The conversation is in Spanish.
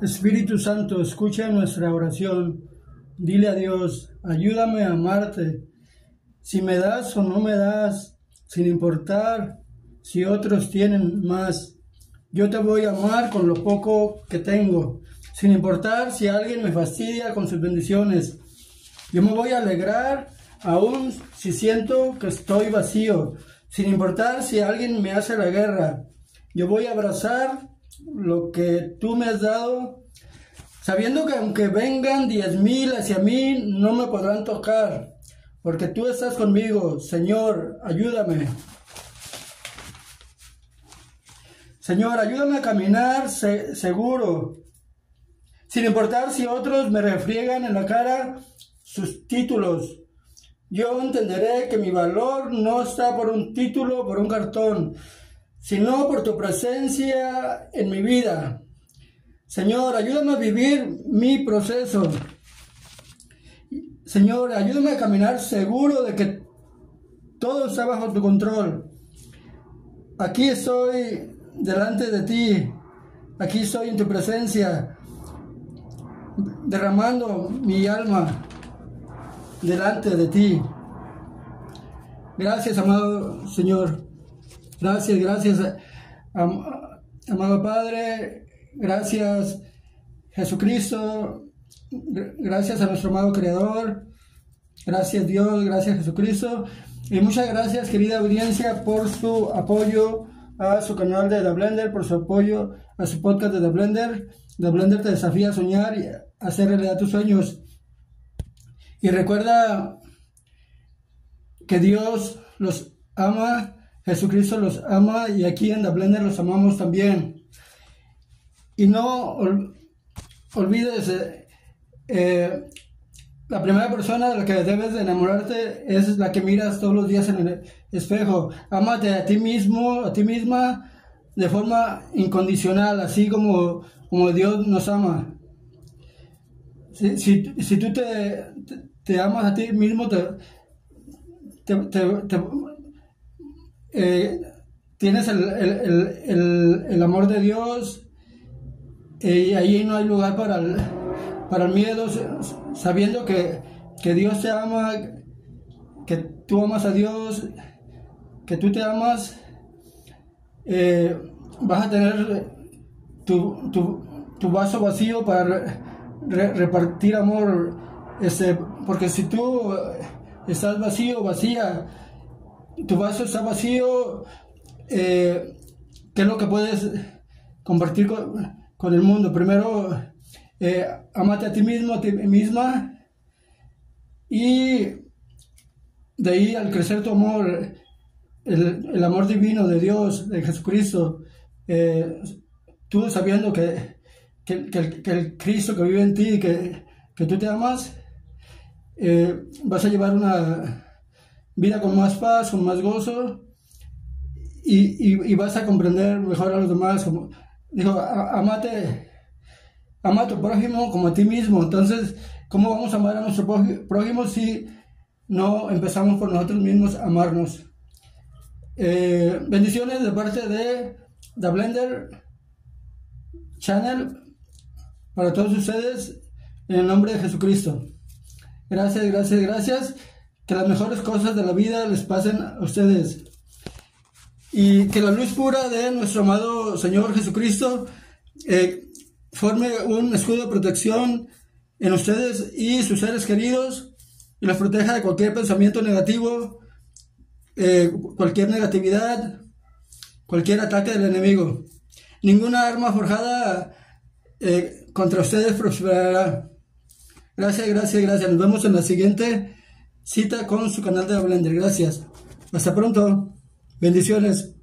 Espíritu Santo, escucha nuestra oración. Dile a Dios, ayúdame a amarte. Si me das o no me das, sin importar si otros tienen más. Yo te voy a amar con lo poco que tengo, sin importar si alguien me fastidia con sus bendiciones. Yo me voy a alegrar aún si siento que estoy vacío, sin importar si alguien me hace la guerra. Yo voy a abrazar lo que tú me has dado, sabiendo que aunque vengan diez mil hacia mí, no me podrán tocar, porque tú estás conmigo. Señor, ayúdame. Señor, ayúdame a caminar seguro, sin importar si otros me refriegan en la cara sus títulos. Yo entenderé que mi valor no está por un título, por un cartón, sino por tu presencia en mi vida. Señor, ayúdame a vivir mi proceso. Señor, ayúdame a caminar seguro de que todo está bajo tu control. Aquí estoy delante de ti. Aquí estoy en tu presencia, derramando mi alma delante de ti. Gracias, amado Señor. Gracias, gracias, amado Padre. Gracias, Jesucristo. Gracias a nuestro amado Creador. Gracias Dios, gracias Jesucristo. Y muchas gracias, querida audiencia, por su apoyo a su canal de The Blender, por su apoyo a su podcast de The Blender. The Blender te desafía a soñar y hacer realidad tus sueños. Y recuerda que Dios los ama Jesucristo los ama y aquí en The Blender los amamos también. Y no olvides, eh, la primera persona de la que debes de enamorarte es la que miras todos los días en el espejo. Amate a ti mismo, a ti misma, de forma incondicional, así como, como Dios nos ama. Si, si, tú te, te, amas a ti mismo, te eh, tienes el, amor de Dios y ahí no hay lugar para el, para el miedo, sabiendo que, Dios te ama, que tú amas a Dios, que tú te amas, eh, vas a tener tu, tu, vaso vacío para repartir amor, este, porque si tú estás vacío, vacía, tu vaso está vacío, eh, ¿qué es lo que puedes compartir con, el mundo? Primero, eh, amate a ti mismo, a ti misma, y de ahí al crecer tu amor, el, amor divino de Dios, de Jesucristo, eh, tú sabiendo que, el, Cristo que vive en ti, que, que tú te amas, vas a llevar una vida con más paz, con más gozo, y, vas a comprender mejor a los demás. Como, dijo, amate, ama a tu prójimo como a ti mismo. Entonces, ¿cómo vamos a amar a nuestro prójimo si no empezamos por nosotros mismos a amarnos? Eh, bendiciones de parte de The Blender Channel para todos ustedes en el nombre de Jesucristo. Gracias, gracias, gracias que las mejores cosas de la vida les pasen a ustedes. Y que la luz pura de nuestro amado Señor Jesucristo eh, forme un escudo de protección en ustedes y sus seres queridos y los proteja de cualquier pensamiento negativo, eh, cualquier negatividad, cualquier ataque del enemigo. Ninguna arma forjada eh, contra ustedes prosperará. Gracias, gracias, gracias. Nos vemos en la siguiente cita con su canal de Blender. Gracias. Hasta pronto. Bendiciones.